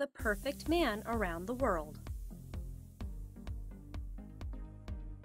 the perfect man around the world.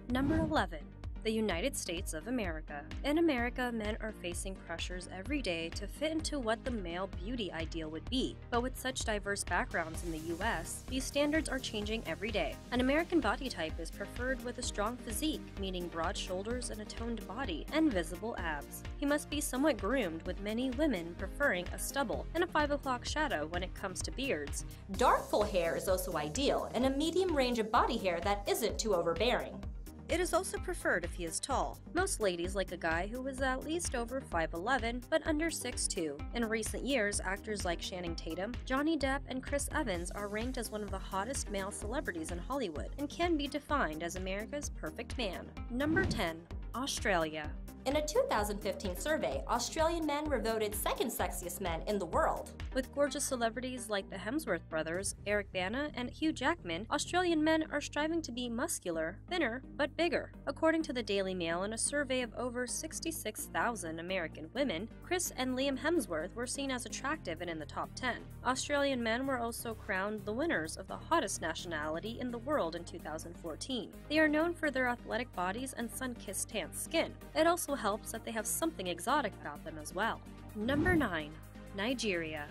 Number 11 the United States of America. In America, men are facing pressures every day to fit into what the male beauty ideal would be. But with such diverse backgrounds in the US, these standards are changing every day. An American body type is preferred with a strong physique, meaning broad shoulders and a toned body, and visible abs. He must be somewhat groomed, with many women preferring a stubble and a 5 o'clock shadow when it comes to beards. Dark full hair is also ideal, and a medium range of body hair that isn't too overbearing. It is also preferred if he is tall. Most ladies like a guy who is at least over 5'11 but under 6'2. In recent years, actors like Channing Tatum, Johnny Depp, and Chris Evans are ranked as one of the hottest male celebrities in Hollywood and can be defined as America's perfect man. Number 10. Australia. In a 2015 survey, Australian men were voted second sexiest men in the world. With gorgeous celebrities like the Hemsworth brothers, Eric Bana, and Hugh Jackman, Australian men are striving to be muscular, thinner, but bigger. According to the Daily Mail, in a survey of over 66,000 American women, Chris and Liam Hemsworth were seen as attractive and in the top 10. Australian men were also crowned the winners of the hottest nationality in the world in 2014. They are known for their athletic bodies and sun-kissed tan skin. It also helps that they have something exotic about them as well. Number 9. Nigeria.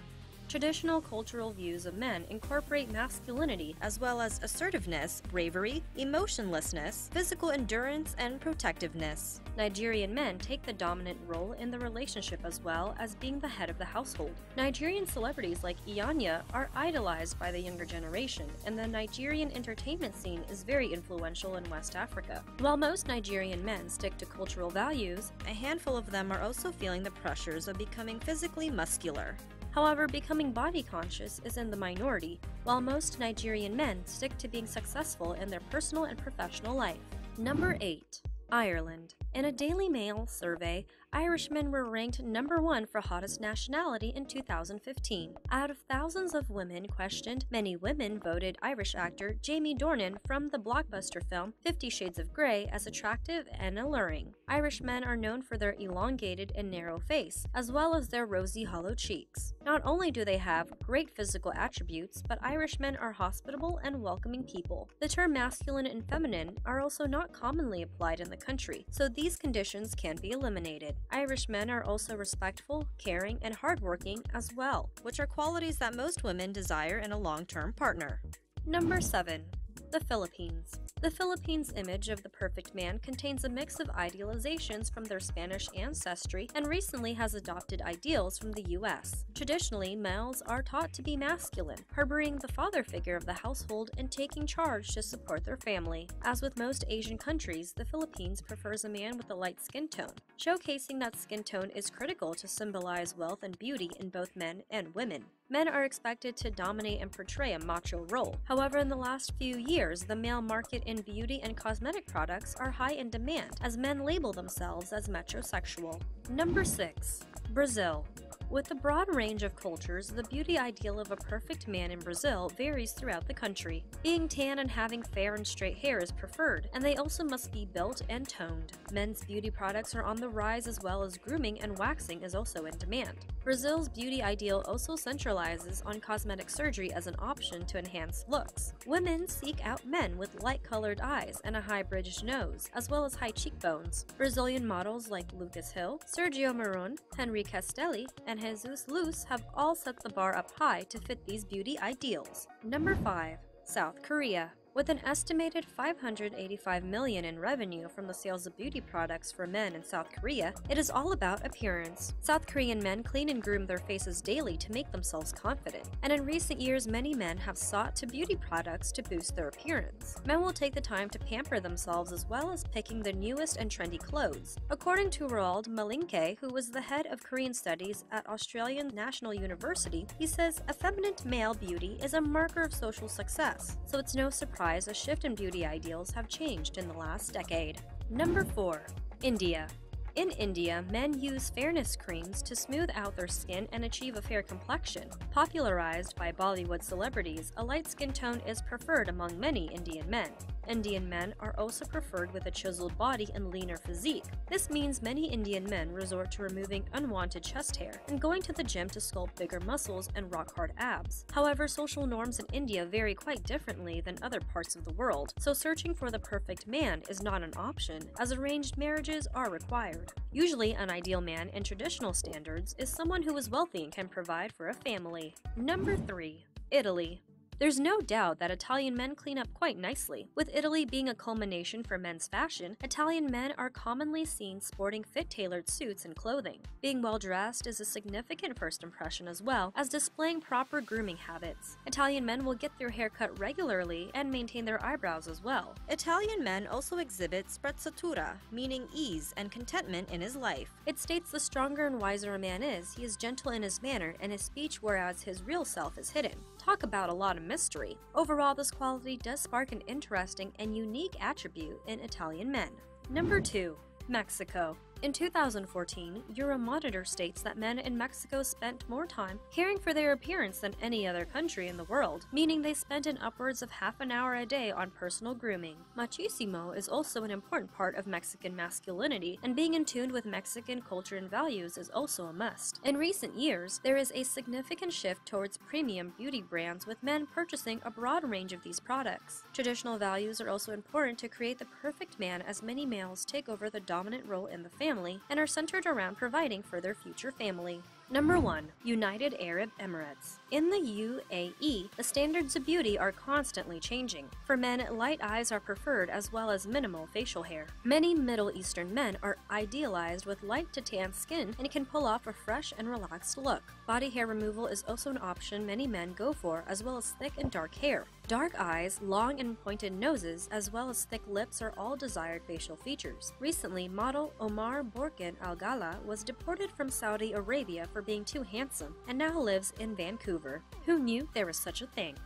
Traditional cultural views of men incorporate masculinity as well as assertiveness, bravery, emotionlessness, physical endurance, and protectiveness. Nigerian men take the dominant role in the relationship as well as being the head of the household. Nigerian celebrities like Iyanya are idolized by the younger generation, and the Nigerian entertainment scene is very influential in West Africa. While most Nigerian men stick to cultural values, a handful of them are also feeling the pressures of becoming physically muscular. However, becoming body conscious is in the minority, while most Nigerian men stick to being successful in their personal and professional life. Number 8. Ireland. In a Daily Mail survey, Irishmen were ranked number one for hottest nationality in 2015. Out of thousands of women questioned, many women voted Irish actor Jamie Dornan from the blockbuster film Fifty Shades of Grey as attractive and alluring. Irishmen are known for their elongated and narrow face, as well as their rosy hollow cheeks. Not only do they have great physical attributes, but Irishmen are hospitable and welcoming people. The term masculine and feminine are also not commonly applied in the country, so these conditions can be eliminated. Irish men are also respectful, caring, and hardworking as well, which are qualities that most women desire in a long-term partner. Number 7. The Philippines. The Philippines' image of the perfect man contains a mix of idealizations from their Spanish ancestry and recently has adopted ideals from the US. Traditionally, males are taught to be masculine, harboring the father figure of the household and taking charge to support their family. As with most Asian countries, the Philippines prefers a man with a light skin tone, showcasing that skin tone is critical to symbolize wealth and beauty in both men and women. Men are expected to dominate and portray a macho role. However, in the last few years, the male market in beauty and cosmetic products are high in demand as men label themselves as metrosexual. Number 6. Brazil. With a broad range of cultures, the beauty ideal of a perfect man in Brazil varies throughout the country. Being tan and having fair and straight hair is preferred, and they also must be built and toned. Men's beauty products are on the rise as well as grooming and waxing is also in demand. Brazil's beauty ideal also centralizes on cosmetic surgery as an option to enhance looks. Women seek out men with light-colored eyes and a high-bridged nose, as well as high cheekbones. Brazilian models like Lucas Hill, Sergio Marone, Henri Castelli, and Jesus Luz have all set the bar up high to fit these beauty ideals. Number 5. South Korea with an estimated 585 million in revenue from the sales of beauty products for men in South Korea, it is all about appearance. South Korean men clean and groom their faces daily to make themselves confident, and in recent years many men have sought to beauty products to boost their appearance. Men will take the time to pamper themselves as well as picking the newest and trendy clothes. According to Roald Maliangkay, who was the head of Korean studies at Australian National University, he says effeminate male beauty is a marker of social success, so it's no surprise surprise a shift in beauty ideals have changed in the last decade. Number 4. India In India, men use fairness creams to smooth out their skin and achieve a fair complexion. Popularized by Bollywood celebrities, a light skin tone is preferred among many Indian men. Indian men are also preferred with a chiseled body and leaner physique. This means many Indian men resort to removing unwanted chest hair and going to the gym to sculpt bigger muscles and rock hard abs. However, social norms in India vary quite differently than other parts of the world, so searching for the perfect man is not an option, as arranged marriages are required. Usually, an ideal man in traditional standards is someone who is wealthy and can provide for a family. Number 3. Italy. There's no doubt that Italian men clean up quite nicely. With Italy being a culmination for men's fashion, Italian men are commonly seen sporting fit-tailored suits and clothing. Being well dressed is a significant first impression as well as displaying proper grooming habits. Italian men will get their hair cut regularly and maintain their eyebrows as well. Italian men also exhibit sprezzatura, meaning ease and contentment in his life. It states the stronger and wiser a man is, he is gentle in his manner and his speech whereas his real self is hidden. Talk about a lot of mystery. Overall, this quality does spark an interesting and unique attribute in Italian men. Number 2. Mexico. In 2014, Euromonitor states that men in Mexico spent more time caring for their appearance than any other country in the world, meaning they spent an upwards of half an hour a day on personal grooming. Machismo is also an important part of Mexican masculinity, and being in tune with Mexican culture and values is also a must. In recent years, there is a significant shift towards premium beauty brands with men purchasing a broad range of these products. Traditional values are also important to create the perfect man as many males take over the dominant role in the family family and are centered around providing for their future family. Number 1. United Arab Emirates. In the UAE, the standards of beauty are constantly changing. For men, light eyes are preferred as well as minimal facial hair. Many Middle Eastern men are idealized with light to tan skin and can pull off a fresh and relaxed look. Body hair removal is also an option many men go for, as well as thick and dark hair. Dark eyes, long and pointed noses, as well as thick lips are all desired facial features. Recently, model Omar Borkan Al Gala was deported from Saudi Arabia for being too handsome and now lives in Vancouver. Who knew there was such a thing?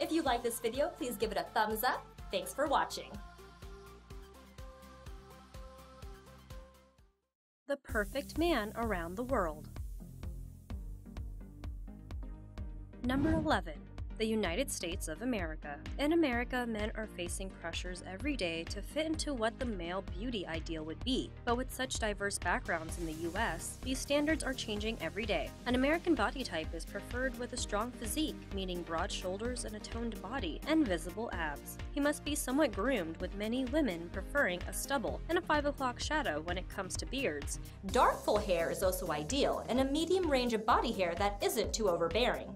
If you like this video, please give it a thumbs up. Thanks for watching. The perfect man around the world. Number 11 the United States of America. In America, men are facing pressures every day to fit into what the male beauty ideal would be. But with such diverse backgrounds in the US, these standards are changing every day. An American body type is preferred with a strong physique, meaning broad shoulders and a toned body, and visible abs. He must be somewhat groomed, with many women preferring a stubble and a 5 o'clock shadow when it comes to beards. Dark full hair is also ideal, and a medium range of body hair that isn't too overbearing.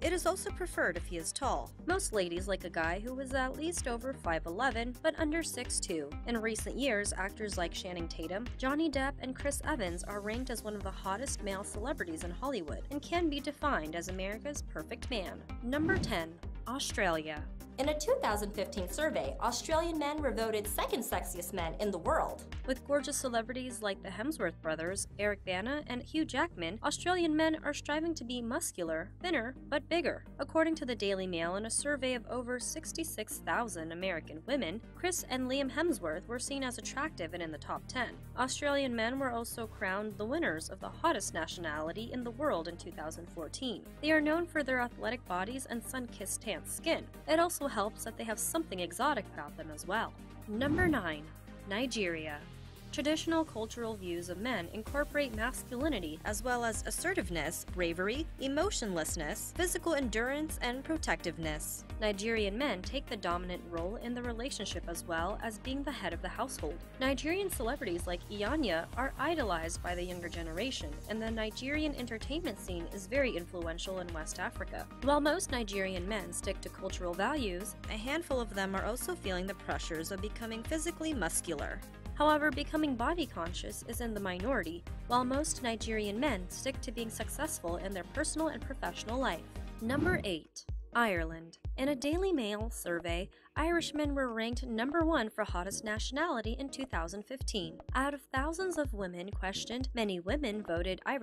It is also preferred if he is tall. Most ladies like a guy who is at least over 5'11 but under 6'2. In recent years, actors like Channing Tatum, Johnny Depp, and Chris Evans are ranked as one of the hottest male celebrities in Hollywood and can be defined as America's perfect man. Number 10. Australia. In a 2015 survey, Australian men were voted second sexiest men in the world. With gorgeous celebrities like the Hemsworth brothers, Eric Bana, and Hugh Jackman, Australian men are striving to be muscular, thinner, but bigger. According to the Daily Mail, in a survey of over 66,000 American women, Chris and Liam Hemsworth were seen as attractive and in the top 10. Australian men were also crowned the winners of the hottest nationality in the world in 2014. They are known for their athletic bodies and sun-kissed tan skin. It helps that they have something exotic about them as well. Number 9. Nigeria. Traditional cultural views of men incorporate masculinity as well as assertiveness, bravery, emotionlessness, physical endurance, and protectiveness. Nigerian men take the dominant role in the relationship as well as being the head of the household. Nigerian celebrities like Iyanya are idolized by the younger generation, and the Nigerian entertainment scene is very influential in West Africa. While most Nigerian men stick to cultural values, a handful of them are also feeling the pressures of becoming physically muscular. However, becoming body conscious is in the minority, while most Nigerian men stick to being successful in their personal and professional life. Number 8. Ireland. In a Daily Mail survey, Irishmen were ranked number one for hottest nationality in 2015. Out of thousands of women questioned, many women voted Irish.